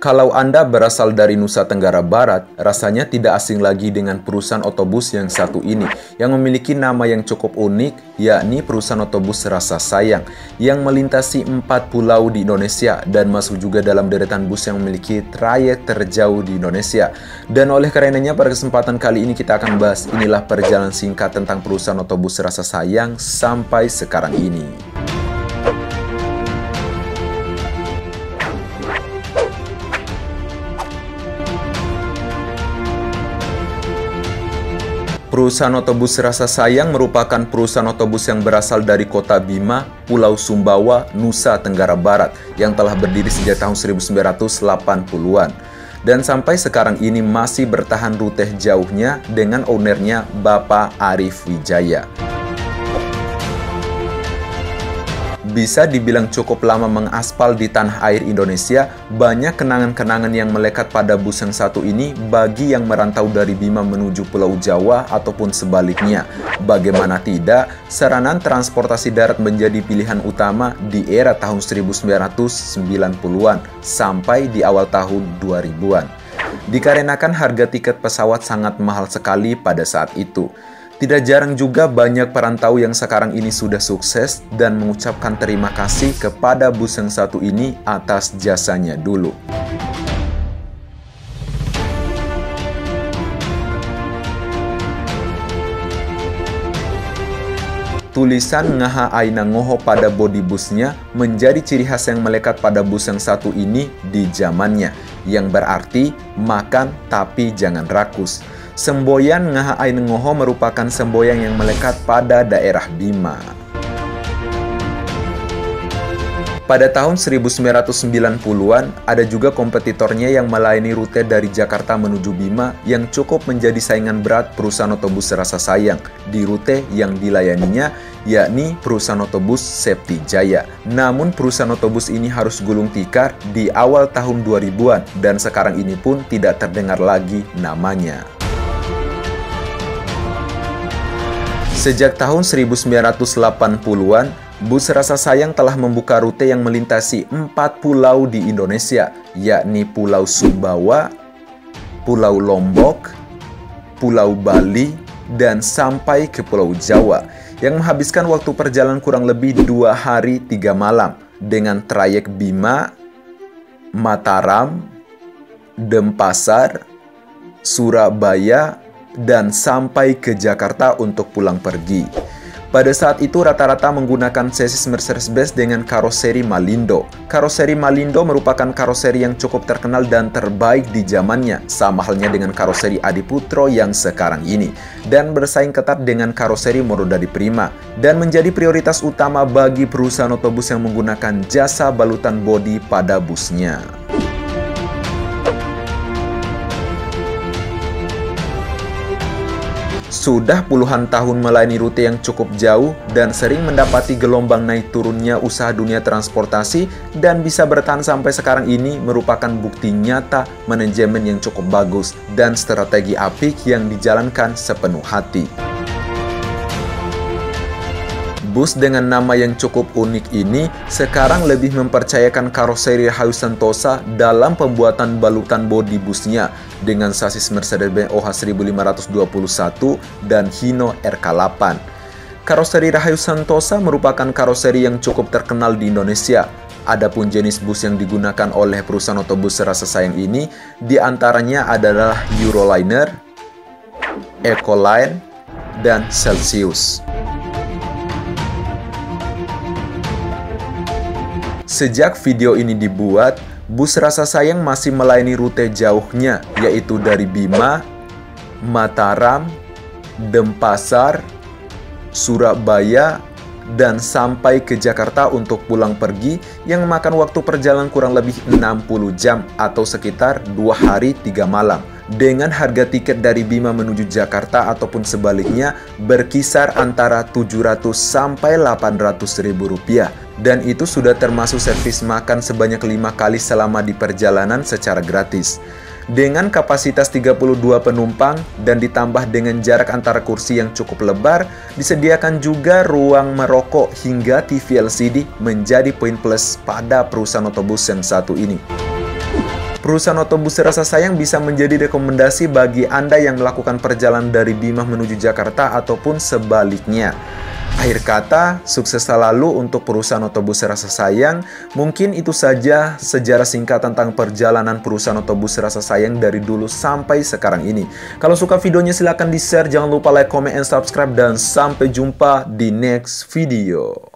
Kalau Anda berasal dari Nusa Tenggara Barat, rasanya tidak asing lagi dengan perusahaan otobus yang satu ini, yang memiliki nama yang cukup unik, yakni perusahaan otobus Rasa Sayang, yang melintasi empat pulau di Indonesia dan masuk juga dalam deretan bus yang memiliki trayek terjauh di Indonesia. Dan oleh karenanya pada kesempatan kali ini kita akan bahas inilah perjalanan singkat tentang perusahaan otobus Rasa Sayang sampai sekarang ini. Perusahaan otobus Rasa Sayang merupakan perusahaan otobus yang berasal dari kota Bima, Pulau Sumbawa, Nusa Tenggara Barat yang telah berdiri sejak tahun 1980-an. Dan sampai sekarang ini masih bertahan rute jauhnya dengan ownernya Bapak Arif Wijaya. Bisa dibilang cukup lama mengaspal di tanah air Indonesia, banyak kenangan-kenangan yang melekat pada bus yang satu ini bagi yang merantau dari Bima menuju Pulau Jawa ataupun sebaliknya. Bagaimana tidak, saranan transportasi darat menjadi pilihan utama di era tahun 1990-an sampai di awal tahun 2000-an. Dikarenakan harga tiket pesawat sangat mahal sekali pada saat itu. Tidak jarang juga banyak perantau yang sekarang ini sudah sukses dan mengucapkan terima kasih kepada bus yang satu ini atas jasanya dulu. Tulisan Ngaha Aina Ngoho pada bodi busnya menjadi ciri khas yang melekat pada bus yang satu ini di zamannya, yang berarti makan tapi jangan rakus. Semboyan Ngaha Ain Ngoho merupakan semboyan yang melekat pada daerah Bima. Pada tahun 1990-an, ada juga kompetitornya yang melayani rute dari Jakarta menuju Bima yang cukup menjadi saingan berat perusahaan otobus Rasa Sayang di rute yang dilayaninya, yakni perusahaan otobus Septi Jaya. Namun perusahaan otobus ini harus gulung tikar di awal tahun 2000-an dan sekarang ini pun tidak terdengar lagi namanya. Sejak tahun 1980-an, bus Rasa Sayang telah membuka rute yang melintasi empat pulau di Indonesia, yakni Pulau Sumbawa, Pulau Lombok, Pulau Bali, dan sampai ke Pulau Jawa, yang menghabiskan waktu perjalanan kurang lebih dua hari tiga malam dengan trayek Bima, Mataram, Denpasar, Surabaya, dan sampai ke Jakarta untuk pulang pergi. Pada saat itu rata-rata menggunakan chassis Mercedes-Benz dengan karoseri Malindo. Karoseri Malindo merupakan karoseri yang cukup terkenal dan terbaik di zamannya, sama halnya dengan karoseri Adiputro yang sekarang ini, dan bersaing ketat dengan karoseri Morodadi Prima, dan menjadi prioritas utama bagi perusahaan otobus yang menggunakan jasa balutan bodi pada busnya. Sudah puluhan tahun melayani rute yang cukup jauh dan sering mendapati gelombang naik turunnya usaha dunia transportasi dan bisa bertahan sampai sekarang ini merupakan bukti nyata manajemen yang cukup bagus dan strategi apik yang dijalankan sepenuh hati. Bus dengan nama yang cukup unik ini sekarang lebih mempercayakan karoseri Rahayu Sentosa dalam pembuatan balutan bodi busnya dengan sasis Mercedes-Benz OH 1521 dan Hino RK8. Karoseri Rahayu Sentosa merupakan karoseri yang cukup terkenal di Indonesia. Adapun jenis bus yang digunakan oleh perusahaan otobus rasa sayang ini di antaranya adalah Euroliner, Ecoline, dan Celsius. Sejak video ini dibuat, bus Rasa Sayang masih melayani rute jauhnya, yaitu dari Bima, Mataram, Denpasar, Surabaya, dan sampai ke Jakarta untuk pulang pergi yang memakan waktu perjalanan kurang lebih 60 jam atau sekitar 2 hari 3 malam dengan harga tiket dari Bima menuju Jakarta ataupun sebaliknya berkisar antara 700 sampai 800 ribu rupiah dan itu sudah termasuk servis makan sebanyak lima kali selama di perjalanan secara gratis. Dengan kapasitas 32 penumpang dan ditambah dengan jarak antara kursi yang cukup lebar, disediakan juga ruang merokok hingga TV LCD menjadi poin plus pada perusahaan otobus yang satu ini. Perusahaan otobus rasa sayang bisa menjadi rekomendasi bagi Anda yang melakukan perjalanan dari Bima menuju Jakarta ataupun sebaliknya. Akhir kata, sukses selalu untuk perusahaan otobus rasa sayang. Mungkin itu saja sejarah singkat tentang perjalanan perusahaan otobus rasa sayang dari dulu sampai sekarang ini. Kalau suka videonya silahkan di-share, jangan lupa like, comment, and subscribe, dan sampai jumpa di next video.